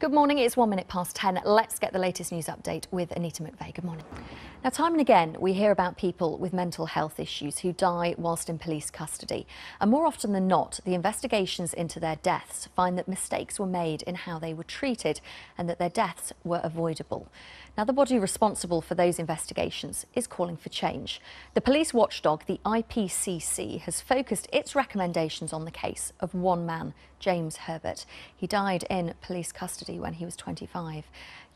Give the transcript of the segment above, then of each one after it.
Good morning. It's one minute past 10. Let's get the latest news update with Anita McVeigh. Good morning. Now, time and again, we hear about people with mental health issues who die whilst in police custody. And more often than not, the investigations into their deaths find that mistakes were made in how they were treated and that their deaths were avoidable. Now, the body responsible for those investigations is calling for change. The police watchdog, the IPCC, has focused its recommendations on the case of one man, James Herbert. He died in police custody when he was 25.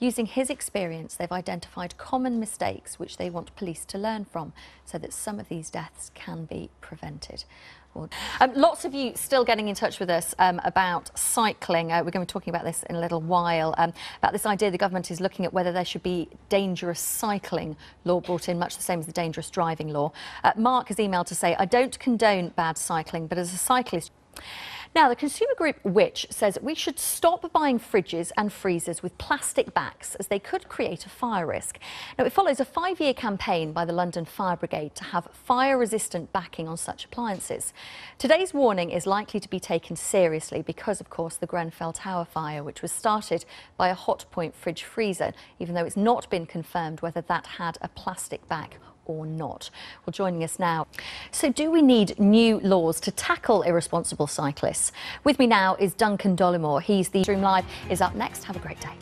Using his experience, they've identified common mistakes which they want police to learn from so that some of these deaths can be prevented. Um, lots of you still getting in touch with us um, about cycling. Uh, we're going to be talking about this in a little while. Um, about this idea the government is looking at whether there should be dangerous cycling law brought in, much the same as the dangerous driving law. Uh, Mark has emailed to say, I don't condone bad cycling, but as a cyclist, now, the consumer group Which says we should stop buying fridges and freezers with plastic backs as they could create a fire risk. Now, it follows a five year campaign by the London Fire Brigade to have fire resistant backing on such appliances. Today's warning is likely to be taken seriously because, of course, the Grenfell Tower fire, which was started by a Hotpoint fridge freezer, even though it's not been confirmed whether that had a plastic back or not. Well, joining us now. So, do we need new laws to tackle irresponsible cyclists? With me now is Duncan Dollimore. He's the Stream Live is up next. Have a great day.